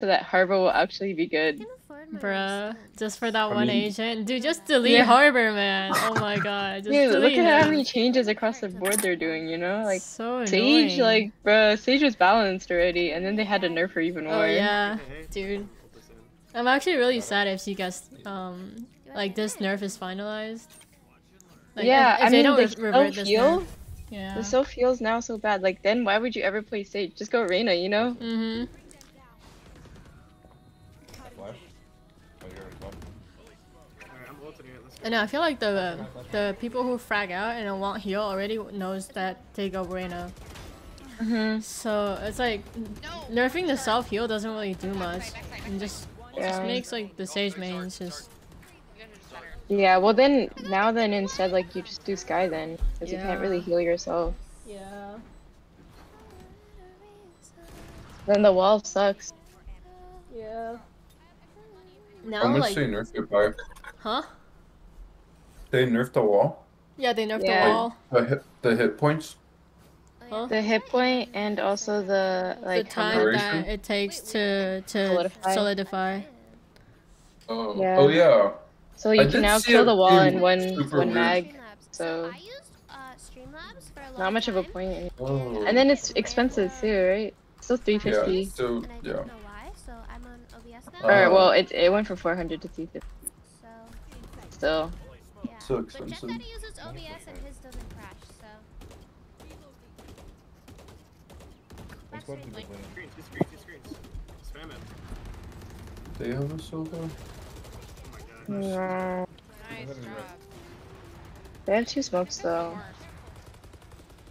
so that Harbor will actually be good. Bruh, just for that I one mean- agent. Dude, just delete Yeah. Harbor, man. Oh my god. Just Dude, look delete at how many changes across the board they're doing, you know? Like, so Sage, annoying. like, bruh, Sage was balanced already, and then they had to nerf her even more. Oh yeah, dude. I'm actually really sad if she gets um like this nerf is finalized. Like, yeah, if, if I they mean, don't the re- so revert this heal, nerf. Yeah. the so feels now so bad. Like, then why would you ever play Sage? Just go Reyna, you know? Mm-hmm. Flash. And I feel like the the people who frag out and don't want heal already knows that they go Reyna. Mm-hmm. So it's like nerfing the self heal doesn't really do much. And just just makes like the Sage mains just Yeah, well then, now then instead, like, you just do Skye then. Because you can't really heal yourself. yeah. Then the wall sucks. Yeah. How Now much like they nerfed it by? huh? They nerfed the wall? Yeah, they nerfed Yeah. the wall. The hit, the hit points? Huh? The hit point and also the, like, the time Duration? that it takes to to Solidify. solidify. Oh, Yeah. oh yeah. So you I can now kill the wall in one one weird- mag. so- I used uh, Streamlabs for a long Not much of a point. Oh. And then it's expensive too, right? Still three yeah, so, and yeah. don't why, so I'm on OBS now. Uh, well, it it went from four hundred to three fifty. so Still. Yeah. So But Jeff expensive. he uses OBS and his doesn't crash, so. That's what people play. Screens, two screens, two screens. Spam it. They have a solo? Oh my gosh. Mm, Nice drop. They have two smokes though.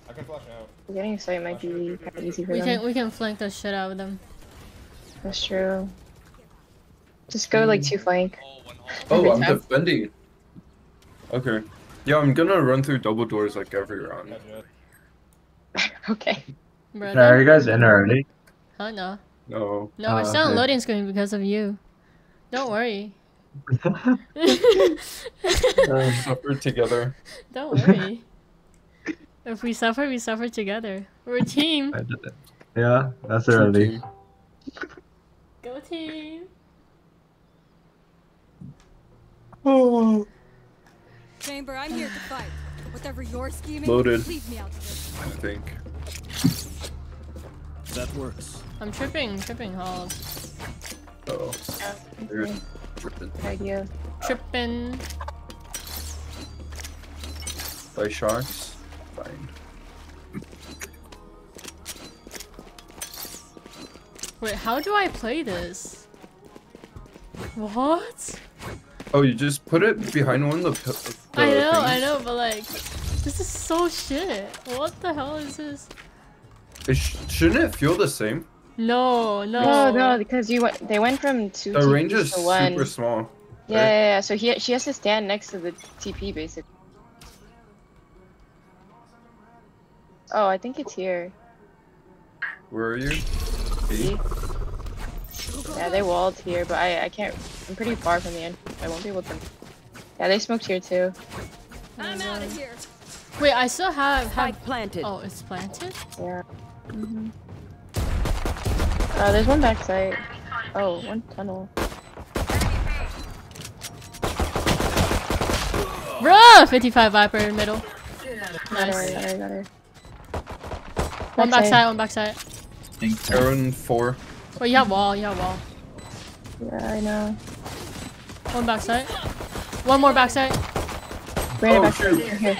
I can flash out. Getting sight might be kind of easy for We them. can we can flank the shit out of them. That's true. Just go like two flank. Oh, I'm defending. Okay. Yeah, I'm gonna run through double doors like every round. okay. Brother. Are you guys in already? Huh no. No. No, we're Oh, still on okay. loading screen because of you. Don't worry. We suffer together. Don't worry. if we suffer, we suffer together. We're a team. I did it. Yeah, that's True early. team. Go team. Oh. Chamber, I'm here to fight. Whatever you're scheming, Loaded. leave me out of this. I think. That works. I'm tripping, tripping halls. Oh. They're tripping. Good idea. Tripping. By sharks? Fine. Wait, how do I play this? What? Oh, you just put it behind one of the. Pi- the I know, I know, but like, this is so shit. What the hell is this? It sh- shouldn't it feel the same? No, no. No, no, because you went. They went from two The range is to one. super small. Yeah, yeah, yeah. So he she has to stand next to the TP basically. Oh, I think it's here. Where are you? B? Yeah, they walled here, but I I can't. I'm pretty far from the end. I won't be able to. Yeah, they smoked here too. I'm out of here. Wait, I still have. have... planted. Oh, it's planted? Yeah. Mhm. Uh, there's one backside. Oh, one tunnel. Bruh! 55 Viper in middle. Got her, Nice. got her, got her. One backside, one backside. Aaron 4. Wait, you have wall, you have wall. Yeah, I know. One backside. One more backside. Ran it Oh, back shoot. here. here.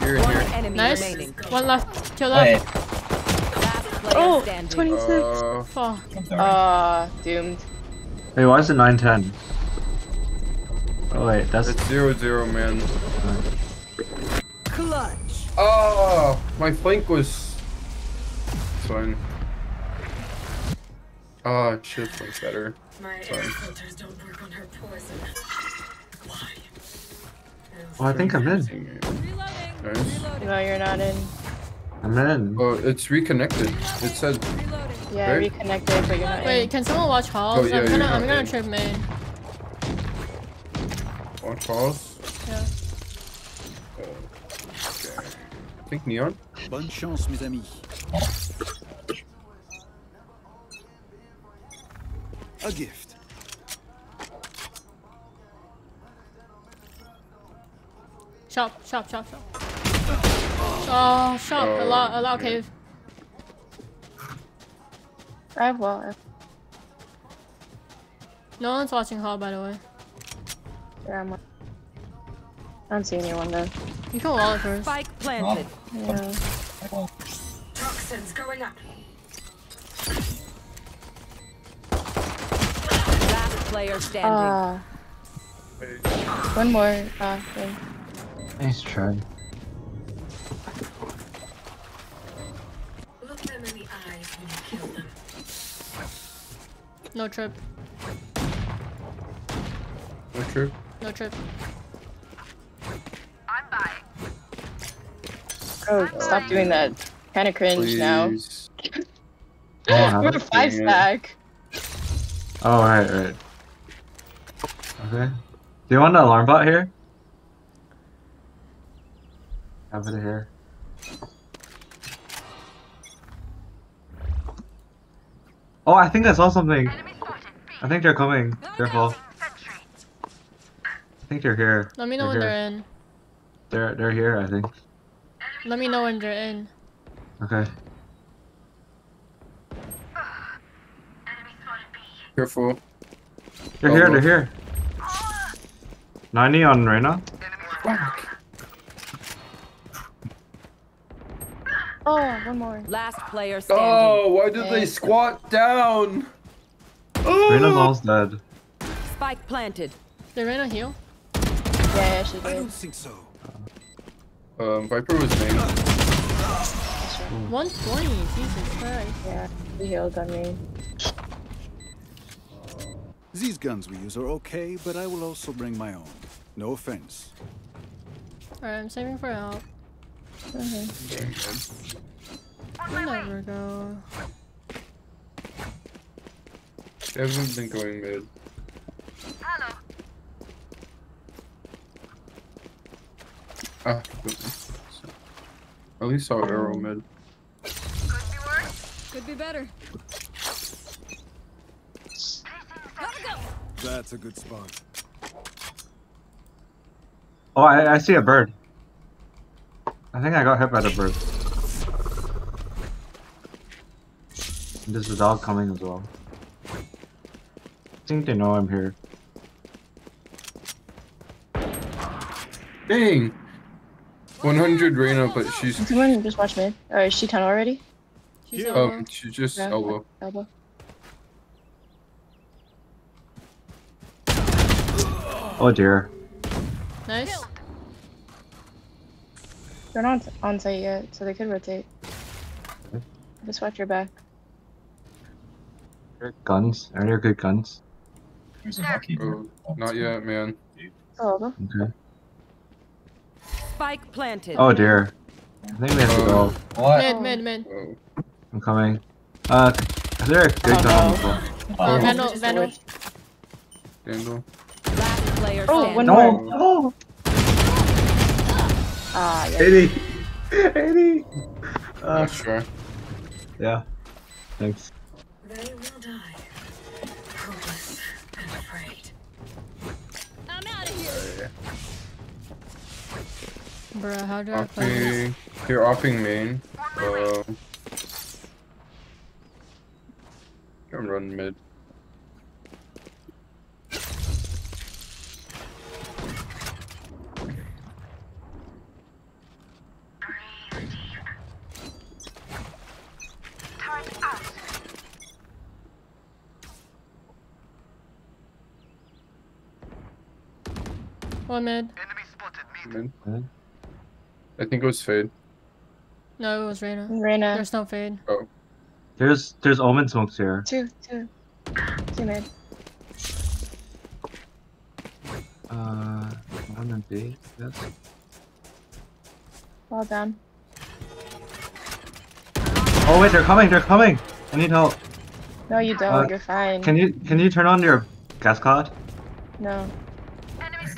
Here and here. Nice. One left. Kill left. Oh, 26. Uh, Fuck. Ah, doomed. Wait, why is it 910? Oh wait, that's it's 0 0, man. Clutch. Oh, my flank was. It's fine. Ah, shit, flank's better. My Sorry. air filters don't work on her poison. Why? Oh, I think I'm in. Reloading. Nice. Reloading. No, you're not in. I'm in. Oh, it's reconnected. It said. Reloading. Yeah, Right? reconnected, but you're not Wait, in. can someone watch halls? Oh, yeah, I'm gonna, I'm gonna trip main. Watch pause. Yeah. Okay. I think Neon? Bonne chance, mes amis. A gift. Shop, shop, shop, shop. Oh, shop. Oh, allow, allow yeah. cave. I have wall. I No one's watching hall, by the way. Yeah, I'm. I don't see anyone though. You can wall it first. Spike planted. Yeah. Toxins going up. Player standing. Ah. One more. Ah, thing. Nice try. Look them in the eyes when you kill them. No trip. No trip. No trip. Oh, stop doing that. Kind of cringe now. Please. Oh, how We're much five dang it. stack. Oh, right, right. Okay. Do you want an alarm bot here? Have it here. Oh, I think I saw something. I think they're coming. Careful. I think they're here. Let me know They're when here. they're in. They're they're here. I think. Let me know when they're in. Okay. Careful. They're Oh, here. no. They're here. Ninety on Reyna. Oh, one more. Last player standing. Oh, why did Yeah. they squat down? Reyna's Oh. almost dead. Spike planted. They're in a heal. Yeah, yeah, she I don't think so. Um, Viper was main. 120. Jesus Christ. Yeah, she healed on me. These guns we use are okay, but I will also bring my own. No offense. Alright, I'm saving for help. We'll never go. They haven't been going mid. Ah, goodness. At least saw arrow mid. Could be worse. Could be better. That's a good spot. Oh, I, I see a bird. I think I got hit by the bird. And There's a dog coming as well. I think they know I'm here. Dang! 100 Reyna, but she's Someone just watch mid. Or is she tunnel already? She's Yeah. elbow. um she just Yeah. elbow. Elbow. Oh dear. Nice. They're not on site yet, so they could rotate. Just watch your back. Guns. Are there good guns? Oh, not yet, man. Oh, elbow. Okay. Spike planted. Oh dear. I think we have to go. Mid, mid, mid. Oh, I'm coming. Uh, is there a good Oh, gun on the no. floor? Uh, Oh. Vandal, Vandal. Vandal. Last player Oh, standing. one No! more. No! Ah, yeah. 80! 80! Uh, Not sure. yeah. Thanks. They will die. Hopeless and afraid. I'm out of here. Bruh, how do I play this? Offing. They're offing main. Um. I'm running mid. One mid. mid. Okay. I think it was fade. No, it was Reyna. Reyna. There's no fade. Oh. There's there's omen smokes here. Two, two. Two mid. Uh, one and B. Yes. Fall down. Oh wait, they're coming! They're coming! I need help. No, you don't. Uh, You're fine. Can you can you turn on your gas cloud? No,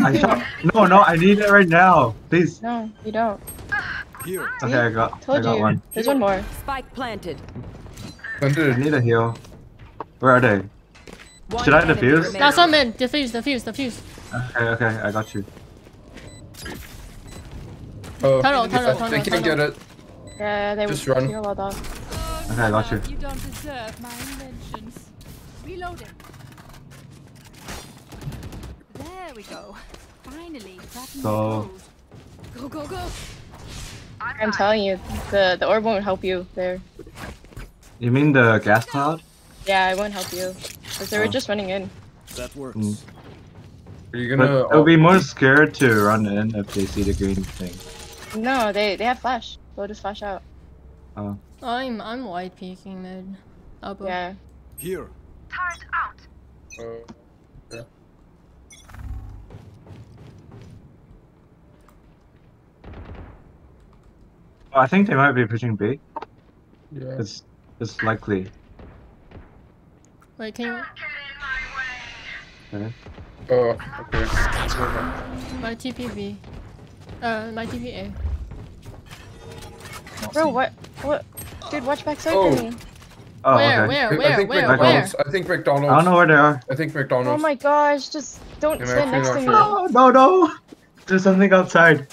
I shot. No, no, I need it right now, please. no, you don't. Here. Okay, I got I got you. one. There's one more. Spike planted. I Hunted. need a heal. Where are they? One Should I enemy defuse? remaining. Last one mid. Defuse, defuse, defuse. Okay, okay, I got you. Oh, Tunnel, if tunnel, I- tunnel, They can't get it. Yeah, they Just would run. heal all that. Okay, I got you. You don't deserve my inventions. Reloading. There we go. Finally, cracking Go. the. Go, go, go. I'm telling you, the the orb won't help you there. You mean the gas cloud? Yeah, it won't help you because they were Oh. just running in. That works. Mm. Are you gonna? they'll be more scared to run in if they see the green thing. No, they they have flash. They'll just flash out. Oh. I'm I'm white peeking mid. Elbow. Yeah. Here. Uh, I think they might be pushing B. Yeah. It's it's likely. Wait, can you Okay. Oh, okay. my TPB? Uh, my TPA. Bro, what what? Dude, watch backside Oh. for me. Oh, where, okay. where, I where, think where, where? I think McDonald's. I don't know where they are. I think McDonald's. Oh my gosh, just don't I'm stand next to me. not sure. Oh, no, no! There's something outside.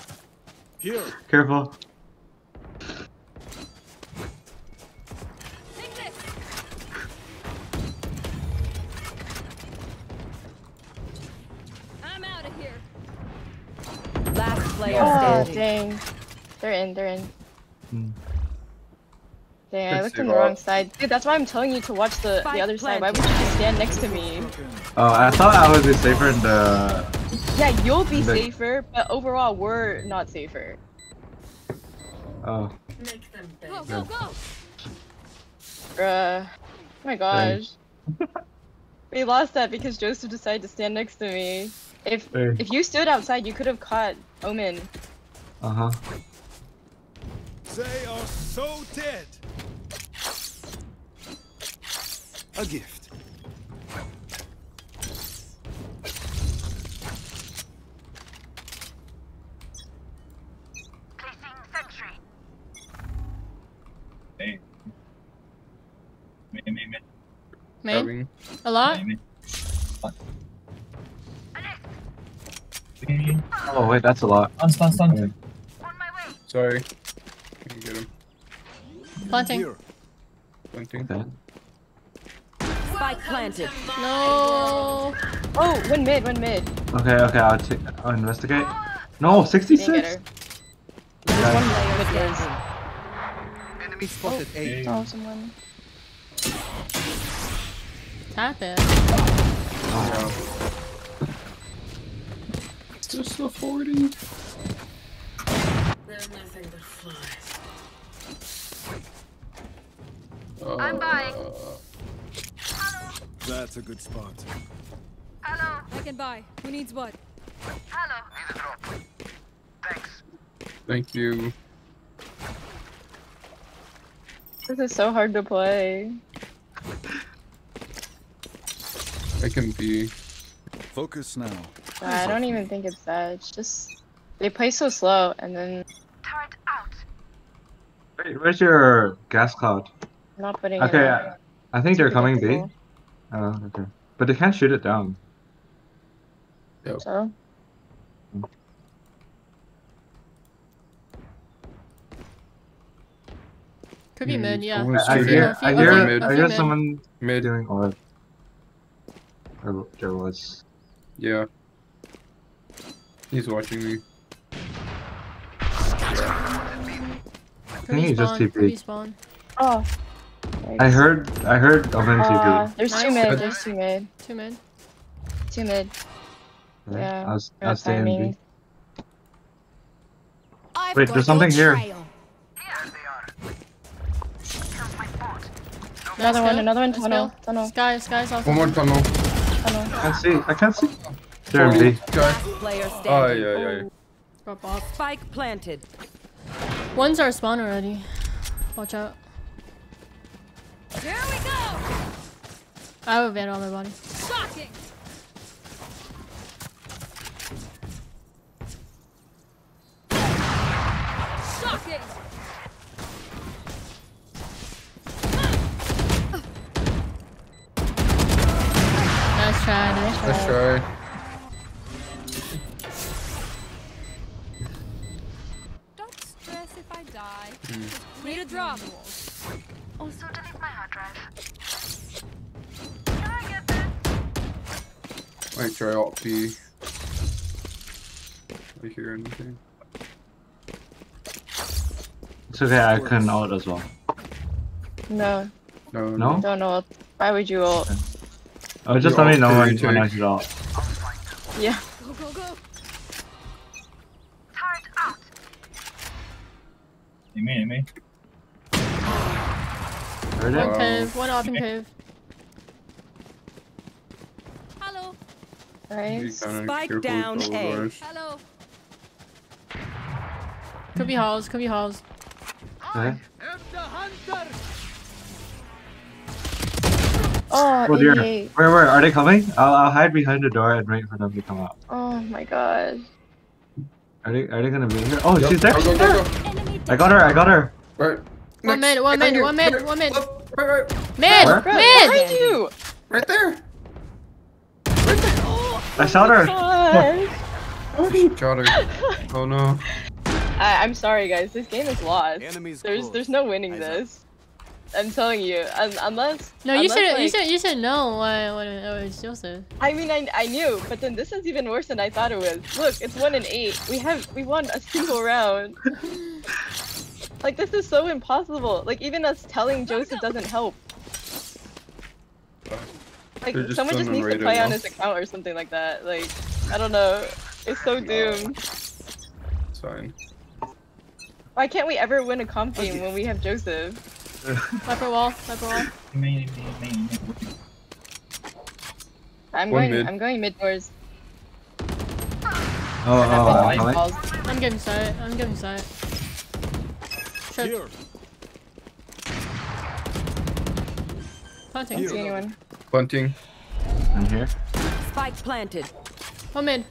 Here. Careful. Oh, They're in, they're in. Hmm. Dang, I looked on the wrong side. Dude, that's why I'm telling you to watch the, the other side. Why would you just stand next to me? Oh, I thought I would be safer in the. Yeah, you'll be But- safer, but overall, we're not safer. Oh. Make them beg. Go, go, go. Bruh. Oh my gosh. we lost that because Joseph decided to stand next to me. If Hey. if you stood outside, you could have caught Omen. Uh huh. They are so dead. A gift. Main? Having- A lot? Oh wait, that's a lot. Okay. Sorry. Can you get him? Planting. Here. Planting. Okay. Spike planted. No. Oh, one mid, one mid. Okay, okay, I'll, take. I'll investigate. No, 66? her. There's one mid. Enemy spotted A. Oh, someone. Tap it. Yeah. It's just a 40. They're nothing but flies. Oh. I'm buying. That's a good spot. Hello. I can buy. Who needs what? Hello. Need a drop. Thanks. Thank you. This is so hard to play. I can be. Focus now. I don't even think it's that. It's just they play so slow, and then Wait, where's your gas cloud? not putting. Okay, it I, I think they're coming B. Oh, okay. But they can't shoot it down. So Could be Hmm, mid, yeah. I wanna I, I hear, it. I A hear, few- a I few hear mid. someone Mid. doing orb. Or there was. Yeah. He's watching me. Could think he just spawn. Could be TP'd. spawn. oh. I heard, I heard Omen Uh, TP. there's two mid. There's two mid. Two mid. Two mid. Okay, yeah, I was, I Bad was staying timing. I've Wait, there's something here. Another one. Another one. Let's Tunnel. go. Tunnel. Skye, Skye's off. One more tunnel. Tunnel. I can't see, I can't see. They're in 40 B. guy. Oh, yeah, yeah, yeah. Drop off. Spike planted. One's our spawn already. Watch out. Here we go. I have a Vandal on my body. Shocking. Shocking. Nice try, nice try. Let's try. Need a drop. Might try alt B. I hear anything? It's okay, I can ult as well. No, No. No? don't ult. Why would you ult? Oh, just You let me ult know when, too, when I Jake. should ult. Yeah. Go, go, go. Aiming, aiming. Heard One it? Wow. Cave, one open cave. Hello. Be Nice. kinda Spike down A. Hello. Could be halls, could be halls. Okay. Oh, Oh dear. Where, where? Are they coming? I'll, I'll hide behind the door and wait for them to come out. Oh my god. Are they, are they gonna be here? Oh, Yep, she's there! Go, go, go, go. I got her, I got her! Right. One Next. mid, one Behind mid, one mid, one mid. left, Right, right. Mid! Where? Bro, Mid! behind you! Right there. I shot her! Oh God. Got her. Oh no. I, I'm sorry, guys. This game is lost. Enemies There's close. there's no winning this. I'm telling you, un unless. No, you unless, should you like- should you should know why what it oh, was Joseph. I mean, I, I knew, but then this is even worse than I thought it was. Look, it's one and eight. We have we won a single round. like this is so impossible. Like even us telling Joseph doesn't help. Like just someone just needs to unrated play on his account or something like that. Like I don't know. It's so doomed. It's fine. Why can't we ever win a comp game when we have Joseph? Viper wall, Viper wall. I'm One going. mid. I'm going mid doors. Oh, oh, Mid oh. I'm coming. balls. I'm giving sight. I'm giving sight. Shit. Here. Planting. Don't see anyone. Bunting. I'm here. Spike planted. One mid.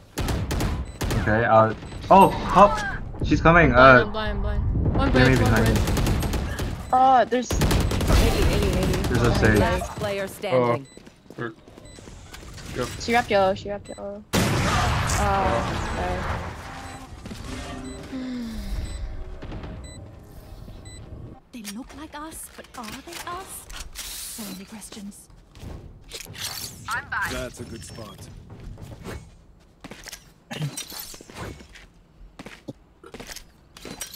Okay, uh. Oh, hop! She's coming, Blind, I'm uh. blind, I'm blind. One bridge, one behind bridge. me. Oh, there's 80, 80, 80. There's a save. Last player standing. She wrapped yellow. She wrapped yellow. Oh, sorry. Look like us, but are they us? So many questions. I'm back. That's a good spot.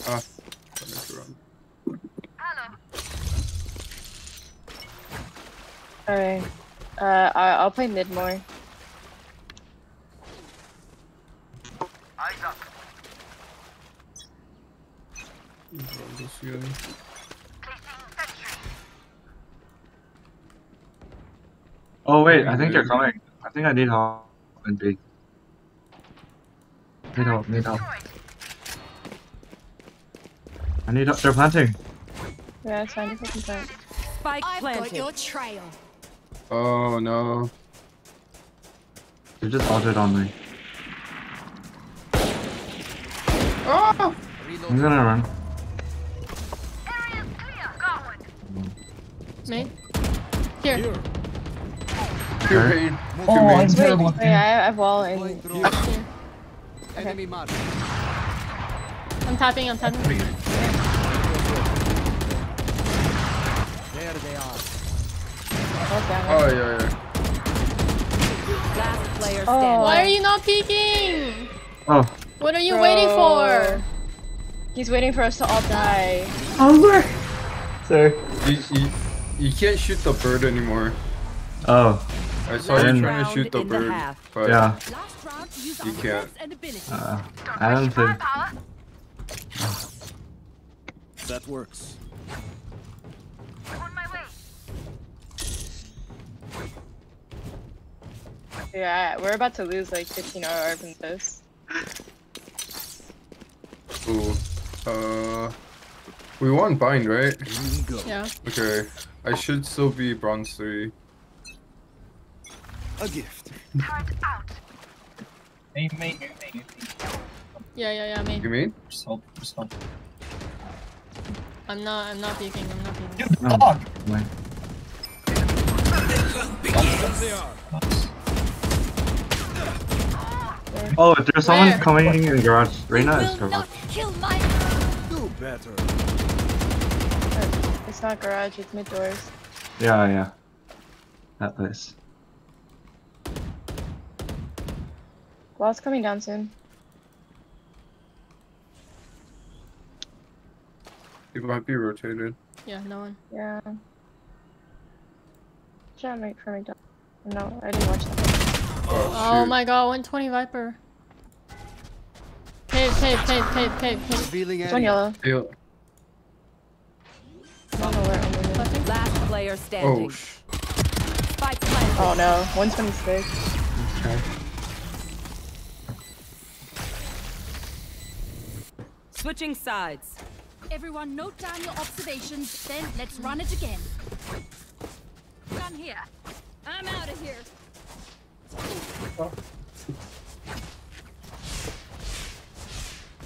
Ah. Let me run. Alright. Uh, I I'll play mid more. This guy. Oh, wait, I think they're coming. I think I need help and big. Need help, need help. I need help. They're planting. Yeah, it's fine. It's fine. Spike I've got planted. your trail. Oh no. They just altered on me. Ah! I'm gonna run. Mid. Here. Here. You're Okay. paid. Oh, I'm terrible. wait, I I have wall and Going through. here. Enemy mark. I'm tapping, I'm tapping. There they are. Wall's. Oh yeah, yeah. Last player Oh. Why are you not peeking? Oh, What are you waiting for? He's waiting for us to all die. sorry. You, you, you can't shoot the bird anymore. Oh, I saw you trying to shoot the bird, but yeah. Last round to use You can't. skills and abilities. Uh, I don't think. That works. Yeah, we're about to lose like 15 RR from this. ooh. Uh, we won bind, right? Here we go. Yeah. Okay. I should still be bronze three. A gift. Aiming, aiming, aiming. Yeah, yeah, yeah, me. You mean? Just help, just help. I'm not, I'm not peeking, I'm not peeking. You oh, No. dog! Wait. There they Oh, there's someone Where? coming in garage. Reyna is will garage. kill my. Do better. It's not garage, it's mid doors. Yeah, yeah. That place. Wall's coming down soon. It might be rotated. Yeah, no one. Yeah. Shout out for McDonald's. No, I didn't watch that. Oh, Oh my god, 120 Viper. Cave, cave, cave, cave, cave, cave. Revealing It's one area. yellow. Yeah. I don't know where I'm moving. Nothing? Last player standing. Oh, sh Oh no, 126. Okay. Switching sides. Everyone, note down your observations. Then let's run it again. Come here. I'm out of here.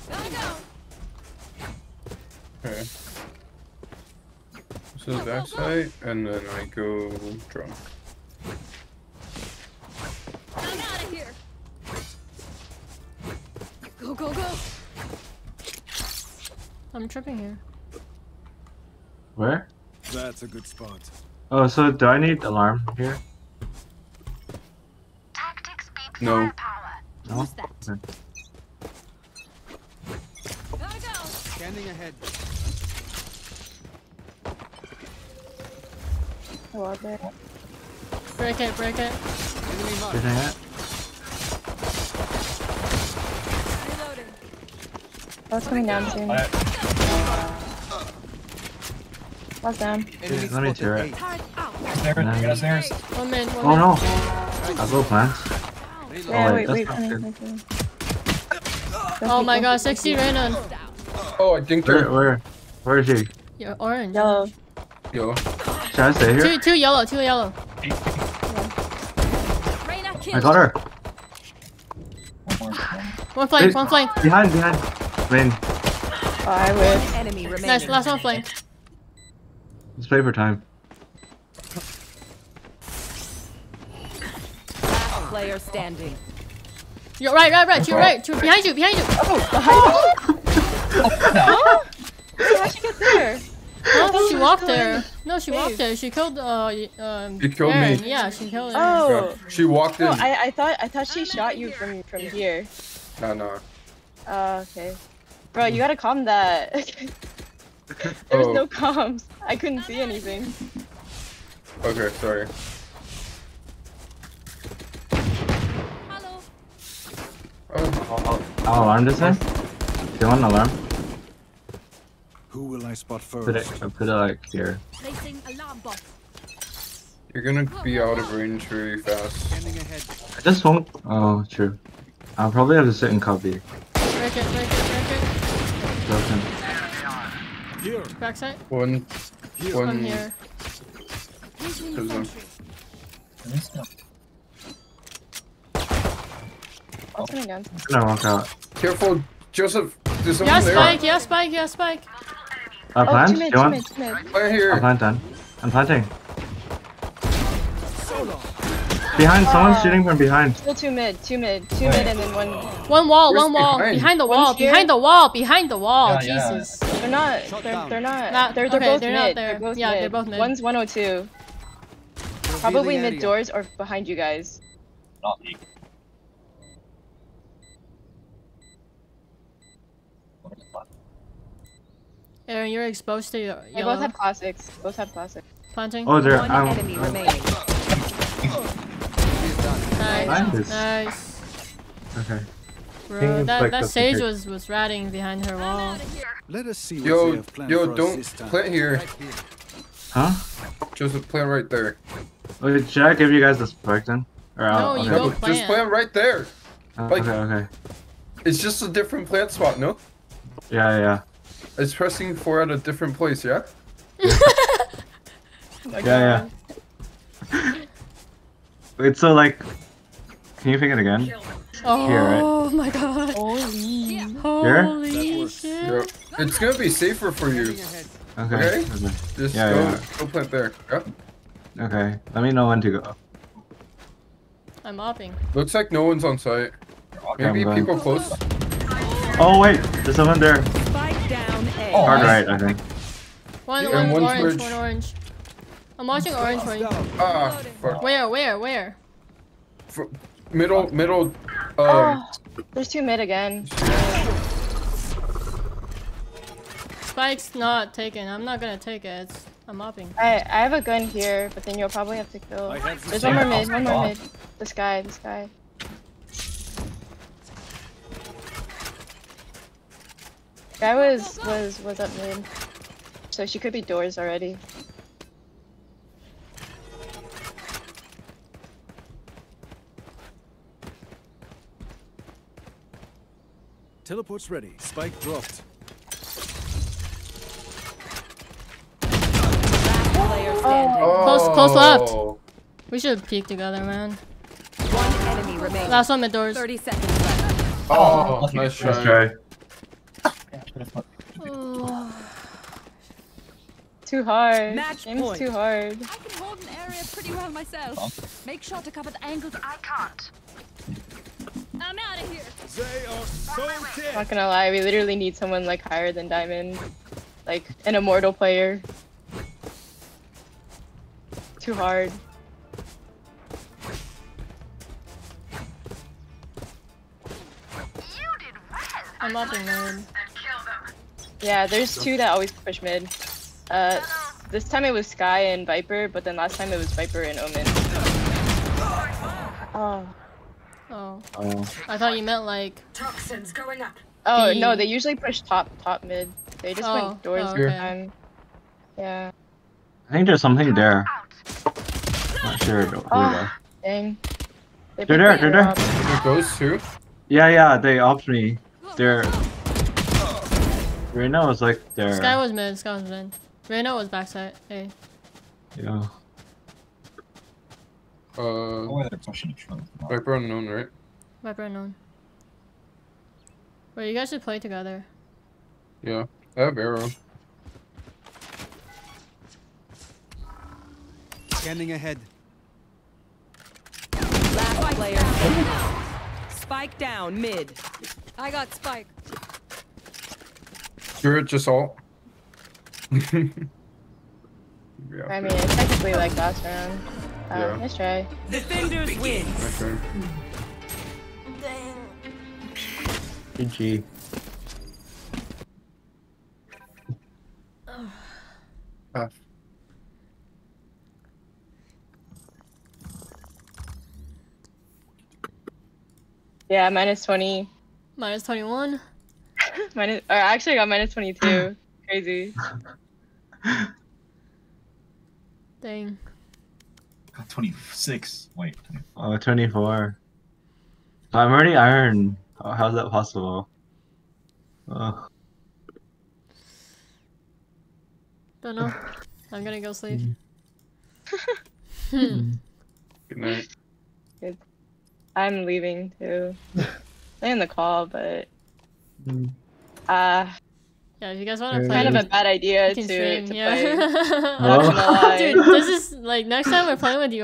Gotta go. okay. So backside, and then I go drunk. I'm tripping here. Where? That's a good spot. Oh, so do I need alarm here? No. No. Who's that? Okay. Gotta go. Scanning ahead. Oh. Break it, break it. Enemy mark. Did I hit? Reloading. Wall's coming down soon. Wall's down. Enemy Let me spotted tear it. Turret out. There, there, there's. One mid, one Oh no! I'll go plants. Yeah, Oh, wait, wait, wait, that's come not here, good. come here. Oh my god, 60 Reyna. Oh, I think Where, they're where? Where is he? You're orange. Yellow. yo. Should I stay here? Two, two yellow, two yellow. Reyna killed. I got her. One flank, Wait. one flank. Behind, behind. Rain. Oh, I wish. Enemy remaining. Nice, last one flank. It's paper time. Last player standing. You're right, right, right. To your right, to behind you, behind you. Wait, how'd you get there? No, she walked there. No, she walked there. She killed uh um. You killed me. Yeah, she killed. Aaron. Oh. Yeah. She walked in. No, I, I thought I thought she shot you from from here. Nah, nah. Oh, okay. Bro, you gotta calm that. there was Oh. no comms. I couldn't see anything. Okay, sorry. Hello. Oh, I'll alarm this thing. Do you want an alarm? Who will I spot first? Put it, first? I'll put it like here. Placing alarm bot. you're gonna be out of range really fast. I just won't. Oh, true. I'll probably have to sit in copy. Break it, break it, break it. Broken. Here. Backside. One, Here. From one. here. Placing Prison. sentry. Wall's coming down. I'm gonna walk out. Careful, Joseph. There's someone Yeah, there. spike, yeah, spike, yeah, spike. Uh, Oh, plant? two Do mid, you two want? mid, two mid. Right I'll here. plant then. I'm planting. Behind, someone's shooting from behind. Still two mid, two mid, two mid, and then one. One wall, Where's one wall. behind? Behind the One's wall, here. behind the wall, behind the wall. Yeah, yeah. Jesus. They're not. They're, they're not. Not- they're they're okay, both they're mid. not there. They're both Yeah, mid. they're both mid. One's 102. Probably mid area. doors or behind you guys. Not me. Aaron, you're exposed to your They yellow. both have classics. Both have classics. planting. Oh, there. One I'm, enemy remaining. nice, Behind nice. okay. Bro, Think that, like that the sage was was ratting behind her wall. Let us see Yo, yo, don't this plant here. Right here. Huh? Joseph, plant right there. Wait, should I give you guys the spike then? Or I'll, No, you okay. go plant. just plant right there. Uh, like- okay, okay. It's just a different plant spot, no? Yeah, yeah. It's pressing four at a different place, yeah? Yeah, yeah. Wait, so like, can you pick it again? Oh Here, right? my god. Holy. Holy shit. Yeah. It's gonna be safer for you. Okay. Okay. Okay. Just Yeah, go, yeah. go plant there. Yeah. Okay. Let me know when to go. I'm opping. Looks like no one's on site. Okay, Maybe going. people close. Oh wait, there's someone there. Spike down A. Oh, Hard right, I think. One, Yeah, one, and one's orange, bridge. one orange. I'm watching orange for you. Ah, fuck. Where, where, where? Fr- Middle, middle. Um, Oh, there's two mid again. Spike's not taken. I'm not gonna take it. It's, I'm mopping. I I have a gun here, but then you'll probably have to kill. Have There's one more mid, one more mid. This guy, this guy. Guy was was was up mid, so she could be doors already. Teleport's ready. Spike dropped. Player standing. Close- close left. oh. We should peek together, man. One enemy remains. Last one mid doors. 30 seconds left. Oh, lucky. nice Let's try. try. Yeah, should have Oh, Too hard. Match Game's point. too hard. I can hold an area pretty well myself. Make sure to cover the angles I can't. I'm out of here. They are so dead. Not gonna lie, we literally need someone like higher than Diamond, like an immortal player. Too hard. I'm mopping mid. Yeah, there's two that always push mid. Uh, this time it was Skye and Viper, but then last time it was Viper and Omen. Oh. Oh, Oh. I thought you meant like. Toxins going up. Oh no, they usually push top top mid. They just Oh, went doors oh, okay. time. Yeah. I think there's something there. Not sure who Oh. though. Dang. They They're put there, they're there. drop. It goes too. Yeah, yeah, they upped me. They're. Reyna was like there. Skye was mid. Skye was mid. Reyna was backside. Hey. Yeah. Uh, Oh, they're pushing each other. Viper unknown, right? Viper unknown. Wait, you guys should play together. Yeah. I have arrow. Scanning ahead. Last player standing. Spike down mid. I got Spike. Spirit just all. yeah. I mean, it's technically like last round. Uh, Yeah. Nice try. Defenders win. Nice try. GG. Ah. Yeah, minus 20. Minus 21. minus, or actually I got minus 22. Crazy. Dang. God, 26. Wait. 24. Oh, 24. I'm already iron. Oh, how's that possible? Oh. Don't know. I'm gonna go sleep. Good night. Good. I'm leaving too. I in the call, but Mm. uh, Yeah, if you guys want to Yeah. play, kind of a bad idea to, can stream. to yeah. play. Not gonna lie. Dude, this is like next time we're playing with you.